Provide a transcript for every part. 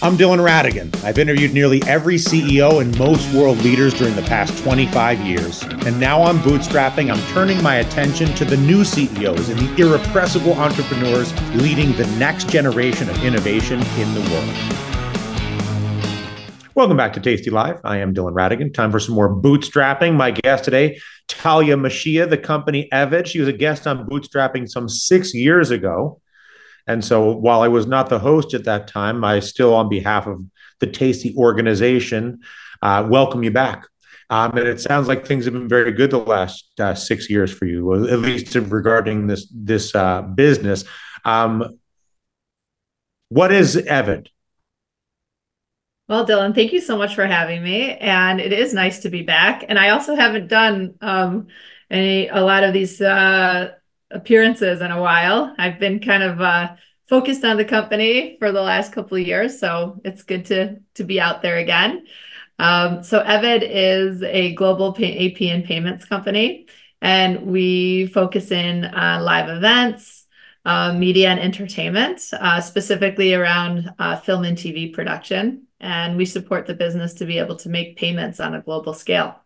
I'm Dylan Ratigan. I've interviewed nearly every CEO and most world leaders during the past 25 years. And now I'm bootstrapping. I'm turning my attention to the new CEOs and the irrepressible entrepreneurs leading the next generation of innovation in the world. Welcome back to Tasty Live. I am Dylan Ratigan. Time for some more bootstrapping. My guest today, Talia Mashiach, the company Eved. She was a guest on bootstrapping some six years ago. And so while I was not the host at that time, I still, on behalf of the Tasty organization, uh, welcome you back. Um, and it sounds like things have been very good the last uh, six years for you, at least regarding this this uh, business. Um, what is Eved? Well, Dylan, thank you so much for having me, and it is nice to be back. And I also haven't done um, any a lot of these uh, appearances in a while. I've been kind of uh, focused on the company for the last couple of years, so it's good to to be out there again. Um, so Eved is a global pay- AP and payments company, and we focus in on live events, uh, media and entertainment, uh, specifically around uh, film and TV production. And we support the business to be able to make payments on a global scale.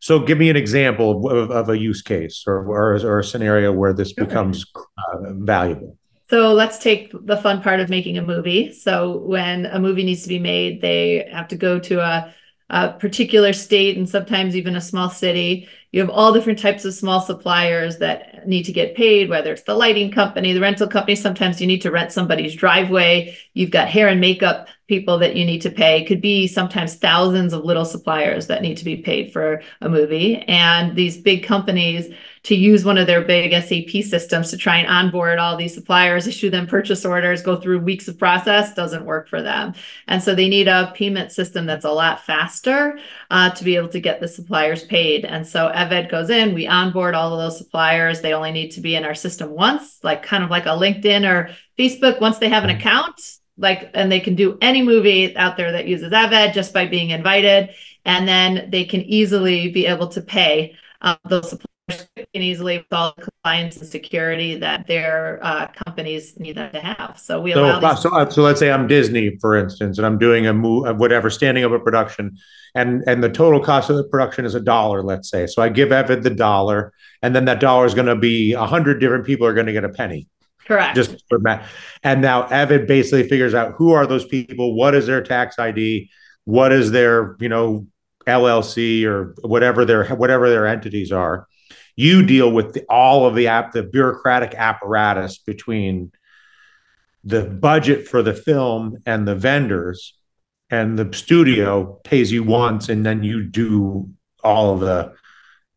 So, give me an example of, of a use case or, or, or, a scenario where this becomes uh, valuable. So, let's take the fun part of making a movie. So, when a movie needs to be made, they have to go to a, a particular state and sometimes even a small city. You have all different types of small suppliers that need to get paid, whether it's the lighting company, the rental company. Sometimes you need to rent somebody's driveway. You've got hair and makeup people that you need to pay. It could be sometimes thousands of little suppliers that need to be paid for a movie. And these big companies to use one of their big SAP systems to try and onboard all these suppliers, issue them purchase orders, go through weeks of process doesn't work for them. And so they need a payment system that's a lot faster uh, to be able to get the suppliers paid. And so Eved goes in, we onboard all of those suppliers. They only need to be in our system once, like kind of like a LinkedIn or Facebook. Once they have an account, like, and they can do any movie out there that uses Eved just by being invited. And then they can easily be able to pay uh, those suppliers can easily with all the compliance and security that their uh, companies need them to have. So we allow. So, so, uh, so, let's say I'm Disney, for instance, and I'm doing a move, uh, whatever, standing up a production, and and the total cost of the production is a dollar, let's say. So I give Eved the dollar, and then that dollar is going to be a hundred different people are going to get a penny. Correct. Just. And now Eved basically figures out who are those people, what is their tax ID, what is their you know LLC or whatever their whatever their entities are you deal with the, all of the app, the bureaucratic apparatus between the budget for the film and the vendors, and the studio pays you once, and then you do all of the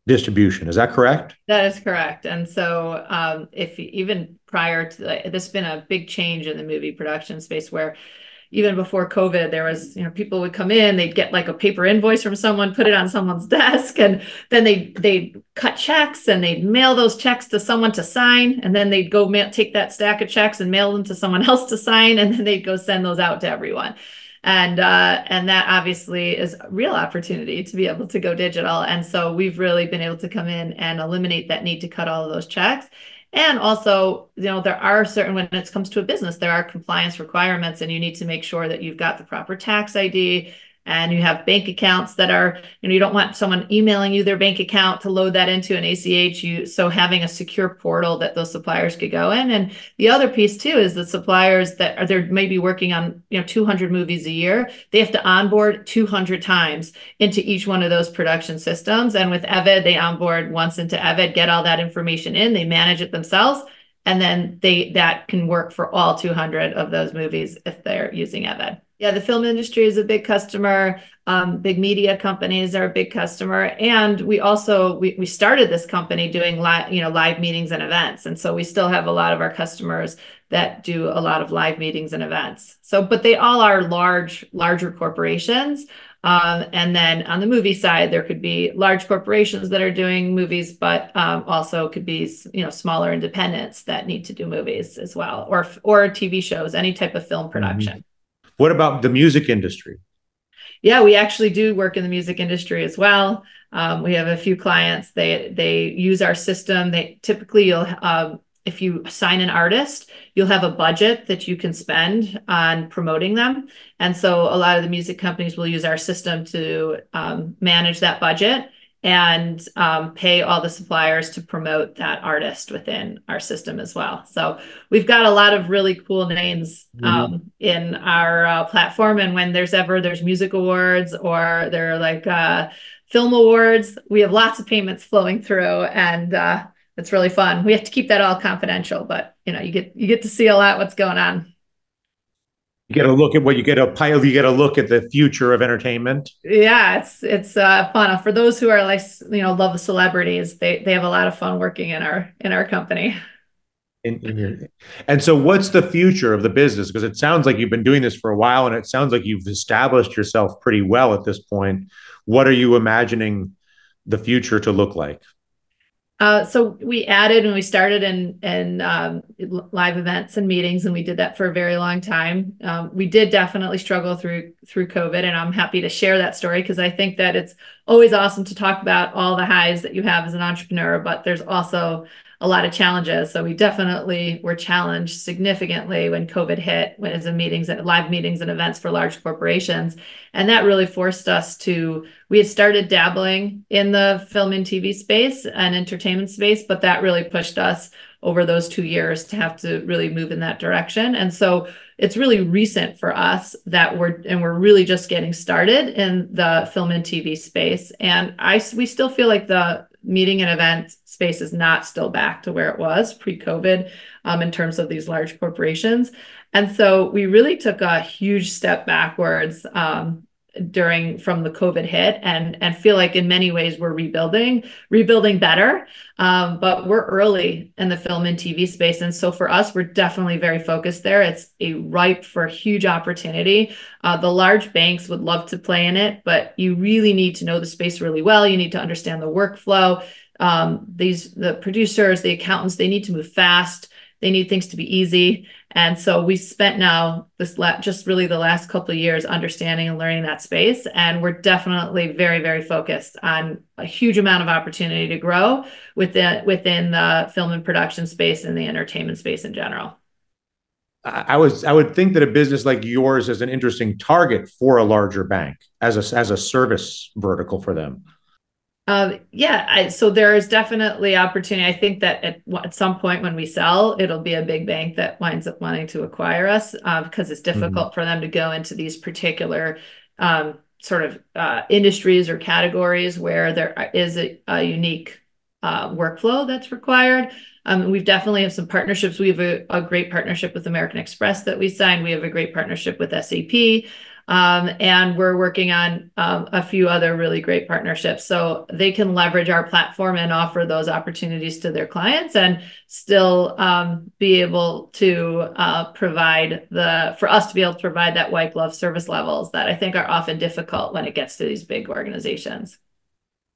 distribution. Is that correct? That is correct. And so, um, if even prior to this, has been a big change in the movie production space where even before COVID, there was, you know, people would come in, they'd get like a paper invoice from someone, put it on someone's desk, and then they they'd cut checks and they'd mail those checks to someone to sign, and then they'd go mail, take that stack of checks and mail them to someone else to sign, and then they'd go send those out to everyone. And uh, and that obviously is a real opportunity to be able to go digital. And so we've really been able to come in and eliminate that need to cut all of those checks and also, you know, there are certain, when it comes to a business, there are compliance requirements, and you need to make sure that you've got the proper tax ID, and you have bank accounts that are you know you don't want someone emailing you their bank account to load that into an ACH you so having a secure portal that those suppliers could go in. And the other piece too is the suppliers that are they're maybe working on you know 200 movies a year. They have to onboard 200 times into each one of those production systems. And with Eved they onboard once into Eved get all that information in they manage it themselves. And then they that can work for all 200 of those movies if they're using Eved yeah, the film industry is a big customer. Um, big media companies are a big customer, and we also we, we started this company doing live you know live meetings and events, and so we still have a lot of our customers that do a lot of live meetings and events. So, but they all are large larger corporations. Um, and then on the movie side, there could be large corporations that are doing movies, but um, also could be you know smaller independents that need to do movies as well, or or TV shows, any type of film mm-hmm. production. Mm-hmm. What about the music industry? Yeah, we actually do work in the music industry as well. Um, we have a few clients. They they use our system. They typically you'll um, if you sign an artist, you'll have a budget that you can spend on promoting them. And so a lot of the music companies will use our system to um, manage that budget and um, pay all the suppliers to promote that artist within our system as well. So we've got a lot of really cool names mm-hmm. um, mm-hmm. in our uh, platform. And when there's ever there's music awards or there are like uh, film awards, we have lots of payments flowing through, and uh, it's really fun. We have to keep that all confidential, but you know you get you get to see a lot what's going on you get a look at what you get a pile you get a look at the future of entertainment. Yeah it's it's uh, fun. For those who are like you know love the celebrities they they have a lot of fun working in our in our company. In, in your, and so what's the future of the business? Because it sounds like you've been doing this for a while and it sounds like you've established yourself pretty well at this point. What are you imagining the future to look like uh, so we added and we started in in um, live events and meetings, and we did that for a very long time. Um, we did definitely struggle through through COVID, and I'm happy to share that story because I think that it's always awesome to talk about all the highs that you have as an entrepreneur, but there's also a lot of challenges. So we definitely were challenged significantly when COVID hit, when as in meetings and live meetings and events for large corporations. And that really forced us to, we had started dabbling in the film and TV space and entertainment space, but that really pushed us over those two years to have to really move in that direction. And so it's really recent for us that we're and we're really just getting started in the film and TV space. And I we still feel like the meeting and event space is not still back to where it was pre-COVID um, in terms of these large corporations. And so we really took a huge step backwards um, during from the COVID hit and and feel like in many ways we're rebuilding, rebuilding better. Um, but we're early in the film and TV space. And so for us, we're definitely very focused there. It's a ripe for huge opportunity. Uh, the large banks would love to play in it, but you really need to know the space really well. You need to understand the workflow. Um, these the producers, the accountants, they need to move fast. They need things to be easy. And so we spent now this la- just really the last couple of years understanding and learning that space. And we're definitely very, very focused on a huge amount of opportunity to grow within within the film and production space and the entertainment space in general. I was I would think that a business like yours is an interesting target for a larger bank as a as a service vertical for them. Um, yeah, I, so there is definitely opportunity. I think that at, at some point when we sell, it'll be a big bank that winds up wanting to acquire us uh, because it's difficult mm-hmm. for them to go into these particular um, sort of uh, industries or categories where there is a, a unique uh, workflow that's required. Um, we've definitely have some partnerships. We have a, a, great partnership with American Express that we signed. We have a great partnership with SAP. Um, and we're working on um, a few other really great partnerships. So they can leverage our platform and offer those opportunities to their clients and still um, be able to uh, provide the, for us to be able to provide that white glove service levels that I think are often difficult when it gets to these big organizations.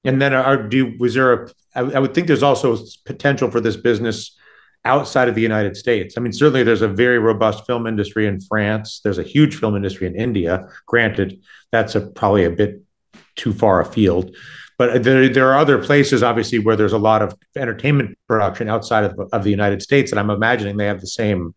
And then are, do, was there a, I, I would think there's also potential for this business outside of the United States. I mean, certainly there's a very robust film industry in France. There's a huge film industry in India. Granted, that's a, probably a bit too far afield. But there, there are other places, obviously, where there's a lot of entertainment production outside of, of the United States. And I'm imagining they have the same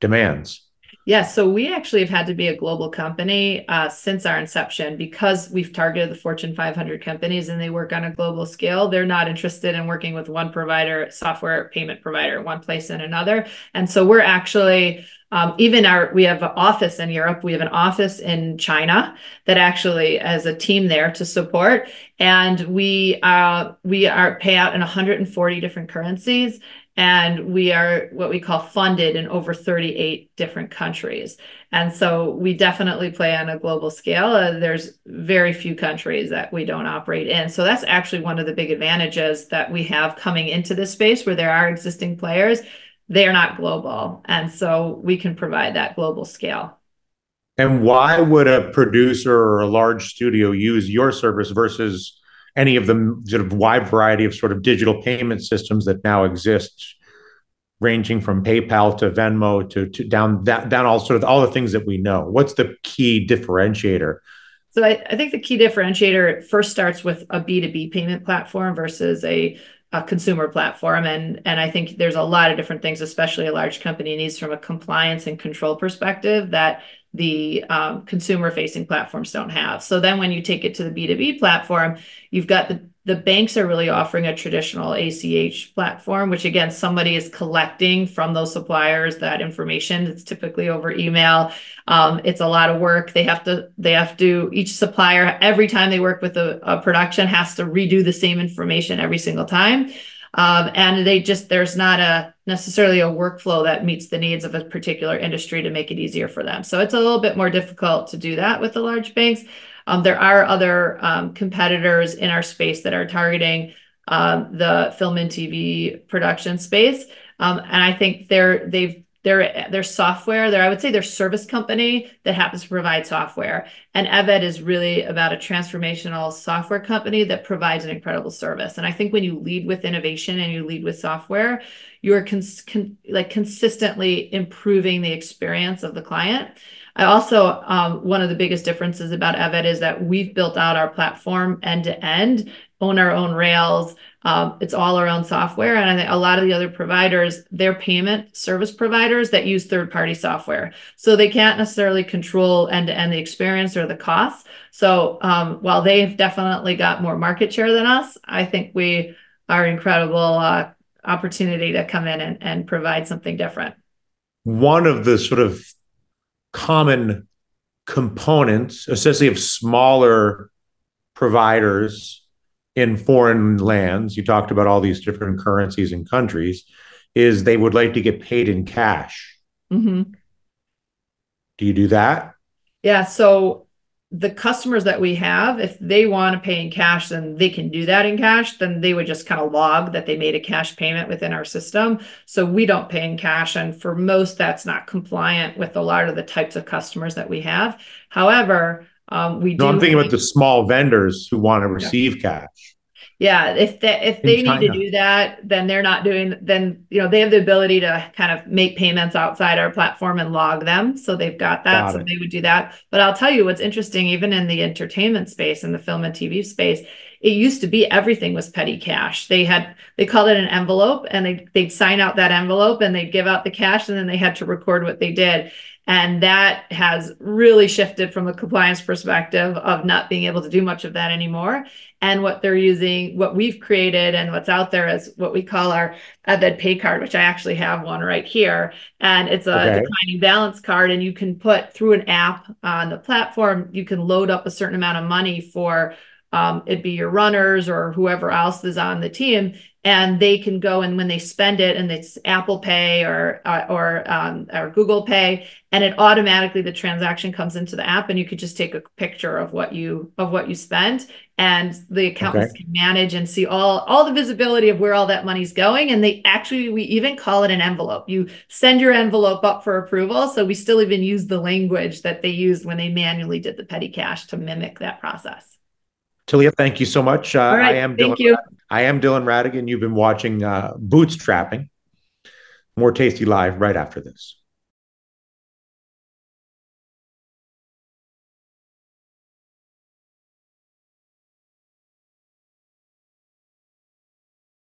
demands. Yeah, so we actually have had to be a global company uh, since our inception because we've targeted the Fortune 500 companies and they work on a global scale. They're not interested in working with one provider, software payment provider, one place and another. And so we're actually um, even our we have an office in Europe. We have an office in China that actually has a team there to support, and we uh, we are pay out in 140 different currencies, and we are what we call funded in over 38 different countries. And so we definitely play on a global scale. Uh, there's very few countries that we don't operate in. So that's actually one of the big advantages that we have coming into this space where there are existing players. They are not global. And so we can provide that global scale. And why would a producer or a large studio use your service versus any of the sort of wide variety of sort of digital payment systems that now exist, ranging from PayPal to Venmo to, to down, down down all sort of all the things that we know. What's the key differentiator? So I, I think the key differentiator first starts with a B2B payment platform versus a a consumer platform and and I think there's a lot of different things especially a large company needs from a compliance and control perspective that the um, consumer facing platforms don't have. So then when you take it to the B2B platform, you've got the the banks are really offering a traditional ACH platform, which again, somebody is collecting from those suppliers that information. It's typically over email. Um, it's a lot of work. They have to, they have to, each supplier, every time they work with a, a production, has to redo the same information every single time. Um, and they just, there's not a necessarily a workflow that meets the needs of a particular industry to make it easier for them. So it's a little bit more difficult to do that with the large banks. Um, there are other um, competitors in our space that are targeting um, the film and TV production space. Um, and I think they're they've they're they're software. They're I would say they're service company that happens to provide software. And Eved is really about a transformational software company that provides an incredible service. And I think when you lead with innovation and you lead with software, you are cons- con- like consistently improving the experience of the client. I also, um, one of the biggest differences about Eved is that we've built out our platform end to end, own our own Rails. Um, it's all our own software. And I think a lot of the other providers, they're payment service providers that use third party software. So they can't necessarily control end to end the experience or the costs. So um, while they've definitely got more market share than us, I think we are an incredible uh, opportunity to come in and, and provide something different. One of the sort of common components, especially of smaller providers in foreign lands. You talked about all these different currencies and countries, is they would like to get paid in cash. Mm-hmm. Do you do that? Yeah. So the customers that we have, if they want to pay in cash, then they can do that in cash. Then they would just kind of log that they made a cash payment within our system. So we don't pay in cash. And for most, that's not compliant with a lot of the types of customers that we have. However, um, we no, do. I'm thinking about the small vendors who want to receive yeah. cash yeah if they if they need to do that then they're not doing then you know they have the ability to kind of make payments outside our platform and log them so they've got that got so they would do that. But i'll tell you what's interesting even in the entertainment space and the film and tv space it used to be everything was petty cash. They had they called it an envelope and they, they'd sign out that envelope and they'd give out the cash and then they had to record what they did and that has really shifted from a compliance perspective of not being able to do much of that anymore. And what they're using, what we've created and what's out there is what we call our Eved pay card, which I actually have one right here. And it's a okay. declining balance card. And you can put through an app on the platform, you can load up a certain amount of money for um, it'd be your runners or whoever else is on the team and they can go and when they spend it and it's apple pay or uh, or um, or google pay and it automatically the transaction comes into the app and you could just take a picture of what you of what you spent and the accountants okay. can manage and see all all the visibility of where all that money's going and they actually we even call it an envelope you send your envelope up for approval so we still even use the language that they used when they manually did the petty cash to mimic that process Talia, thank you so much. Uh, I am thank Dylan, you. I am Dylan Ratigan. You've been watching uh, Bootstrapping. More Tasty Live right after this.